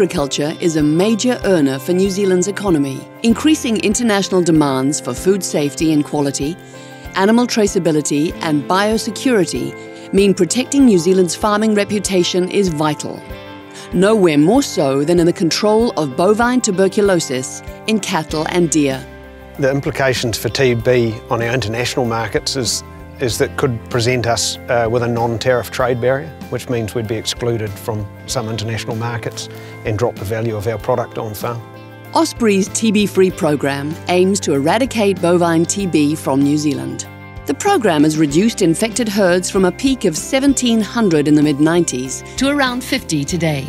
agriculture is a major earner for New Zealand's economy, increasing international demands for food safety and quality, animal traceability, and biosecurity mean protecting New Zealand's farming reputation is vital. Nowhere more so than in the control of bovine tuberculosis in cattle and deer. The implications for TB on our international markets is is that could present us uh, with a non-tariff trade barrier, which means we'd be excluded from some international markets and drop the value of our product on farm. OSPRI's TB-free program aims to eradicate bovine TB from New Zealand. The program has reduced infected herds from a peak of 1,700 in the mid-90s to around 50 today.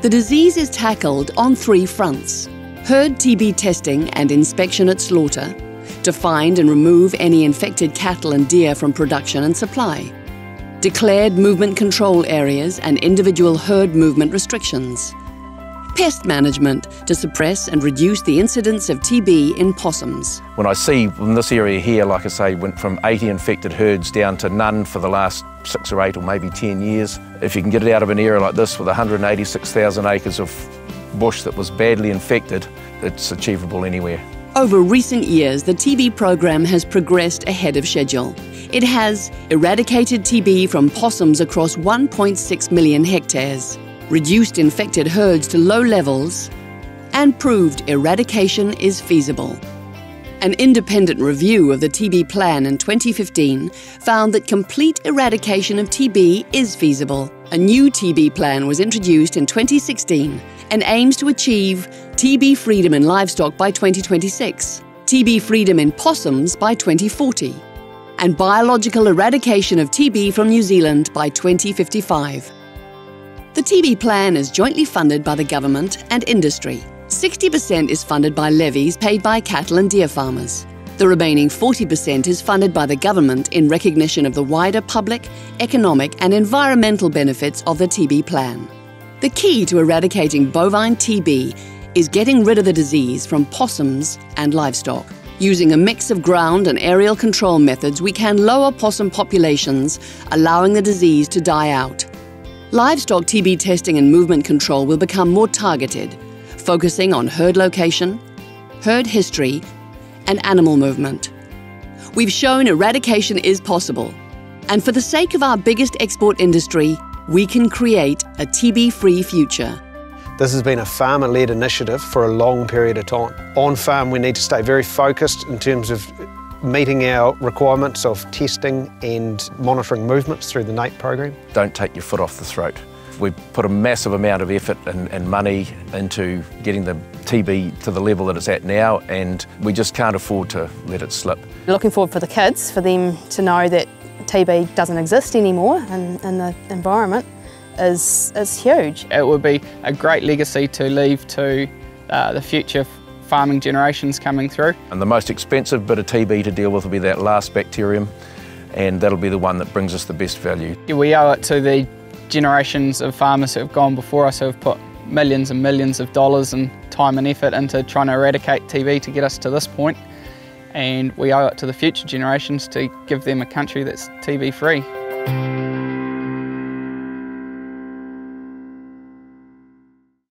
The disease is tackled on three fronts. Herd TB testing and inspection at slaughter, to find and remove any infected cattle and deer from production and supply, declared movement control areas and individual herd movement restrictions, pest management to suppress and reduce the incidence of TB in possums. When I see in this area here, like I say, went from 80 infected herds down to none for the last six or eight or maybe 10 years. If you can get it out of an area like this with 186,000 acres of bush that was badly infected, it's achievable anywhere. Over recent years, the TB program has progressed ahead of schedule. It has eradicated TB from possums across 1.6 million hectares, reduced infected herds to low levels, and proved eradication is feasible. An independent review of the TB plan in 2015 found that complete eradication of TB is feasible. A new TB plan was introduced in 2016 and aims to achieve TB freedom in livestock by 2026, TB freedom in possums by 2040, and biological eradication of TB from New Zealand by 2055. The TB plan is jointly funded by the government and industry. 60% is funded by levies paid by cattle and deer farmers. The remaining 40% is funded by the government in recognition of the wider public, economic, and environmental benefits of the TB plan. The key to eradicating bovine TB is getting rid of the disease from possums and livestock. Using a mix of ground and aerial control methods, we can lower possum populations, allowing the disease to die out. Livestock TB testing and movement control will become more targeted, focusing on herd location, herd history, and animal movement. We've shown eradication is possible, and for the sake of our biggest export industry, we can create a TB free future. This has been a farmer led initiative for a long period of time. On farm, we need to stay very focused in terms of meeting our requirements of testing and monitoring movements through the NAIT program. Don't take your foot off the throat. We've put a massive amount of effort and, and, money into getting the TB to the level that it's at now, and we just can't afford to let it slip. Looking forward for the kids, for them to know that TB doesn't exist anymore in, in the environment is, is huge. It would be a great legacy to leave to uh, the future farming generations coming through. And the most expensive bit of TB to deal with will be that last bacterium and that'll be the one that brings us the best value. We owe it to the generations of farmers who have gone before us who have put millions and millions of dollars and time and effort into trying to eradicate TB to get us to this point and we owe it to the future generations to give them a country that's TB free.